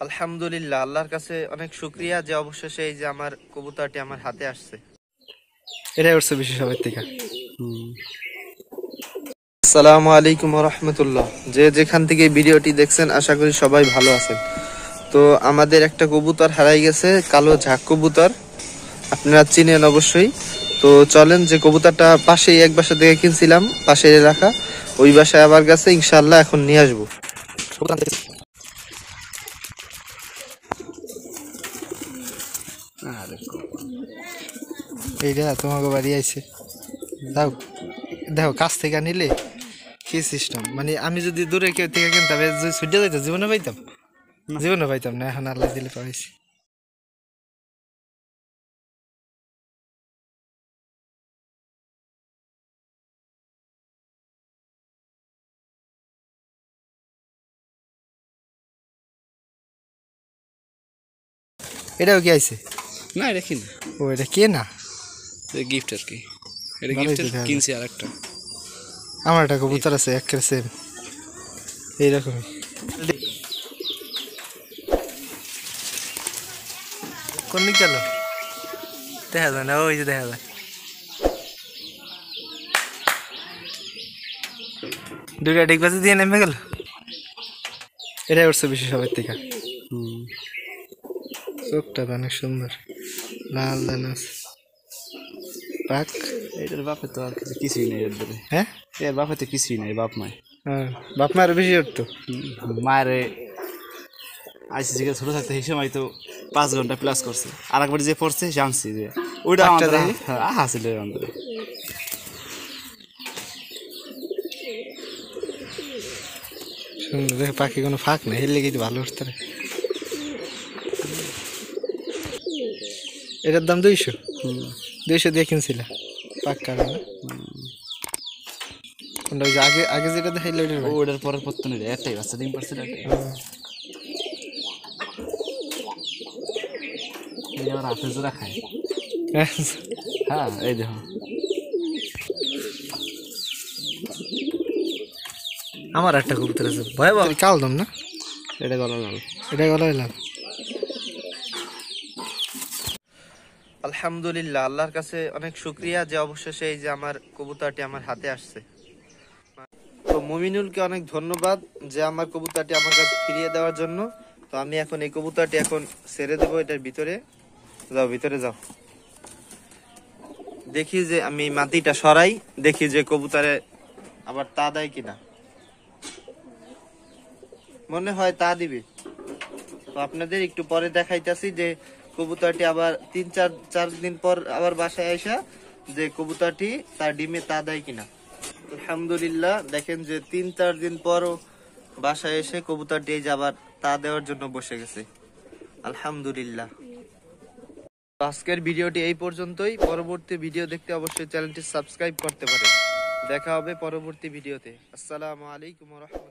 আলহামদুলিল্লাহ আল্লাহর কাছে অনেক শুক্রিয়া যে অবশেষে এই যে আমার কবুতরটি আমার হাতে আসছে। এটাই উঠছে বেশি সবার থেকে আসসালামু আলাইকুম রহমতুল্লাহ যে যেখান থেকে ভিডিওটি দেখছেন আশা করি সবাই ভালো আছেন। তো আমাদের একটা কবুতর হারাই গেছে কালো ঝাক কবুতর। আপনারা চিনেন অবশ্যই। তো চলেন যে কবুতরটা পাশেই এক বাসা থেকে কিনছিলাম পাশের এলাকা ওই বাসায় আবার গেছে ইনশাল্লাহ এখন নিয়ে আসব। এইটা তোমাকে বাড়ি আইছে। দাও দেখো কাছ থেকে নিলে কি সিস্টেম মানে আমি যদি দূরে কেউ থেকে কিনতাম এ যদি ছুটে যাইতো জীবনে পাইতাম? জীবনে পাইতাম না এখন আল্লাহ দিলে পাইছি। এটাও কি আইছে? না এটা কিনা। ও এটা কে না? গিফট আর কি। এটা গিফট কিনছি আর একটা আমার একটা কবুতর আছে একের সেম এইরকমই। কোন দিক গেল? দেখা যায় না ওই যে দেখা যায়। দুইটা ডিগবাজি দিয়ে নেমে গেল? এটাই উঠছে বেশি সবার থেকে। চোখটা অনেক সুন্দর। লাল লাল আছে। পাক। এটার বাপে তো আর কিছু কিছুই নেই এর ধরে হ্যাঁ? এর বাপে তো কিছুই নেই বাপ মায় হ্যাঁ বাপ মায়ের বেশি উঠতো মায়ের আইসি থেকে ছোটো থাকতে সেই সময় তো পাঁচ ঘণ্টা প্লাস করছে। আর একবার যে পড়ছে জানছি যে। ওইটা আমাদের দেখি। হ্যাঁ, আহা ছিল আমাদের। সুন্দর দেখে পাখি কোনো ফাঁক নেই এর লেগে ভালো উঠতে এটার দাম দুইশো? দুইশো দিয়ে কিনছিল? পাক কাটা কোনটা ওই যে আগে আগে যেটা দেখাইলো ওইটার? ওটার পরের পত্তন একটাই বাচ্চা ডিম পারছিল খায়। হ্যাঁ। হ্যাঁ এই দেখো। আমার একটা কবুতর আছে। ভয় কাল দাম না? এটা গলা লাল। এটা গলায় লাভ আলহামদুলিল্লাহ, আল্লাহর কাছে অনেক শুক্রিয়া যে অবশেষে এই যে আমার কবুতরটি আমার হাতে আসছে। তো মুমিনুলকে অনেক ধন্যবাদ যে আমার কবুতরটি আমার কাছে ফিরিয়ে দেওয়ার জন্য। তো আমি এখন এই কবুতরটি এখন ছেড়ে দেবো এটার ভিতরে। যাও ভিতরে যাও। দেখি যে আমি মাটিটা সরাই, দেখি যে কবুতরে আবার তা দেয় কিনা। মনে হয় তা দিবে। তো আপনাদের একটু পরে দেখাইতেছি যে কবুতরটি আবার তিন, চার চার দিন পর আবার বাসায় আসা যে কবুতরটি তার ডিমে তা দেয় কিনা। আলহামদুলিল্লাহ, দেখেন যে তিন, চার দিন পর বাসায় এসে কবুতরটি এই যে আবার তা দেওয়ার জন্য বসে গেছে। আলহামদুলিল্লাহ। আজকের ভিডিওটি এই পর্যন্তই। পরবর্তী ভিডিও দেখতে অবশ্যই চ্যানেলটি সাবস্ক্রাইব করতে পারেন। দেখা হবে পরবর্তী ভিডিওতে। আসসালামু আলাইকুম রহমতুল্লাহ।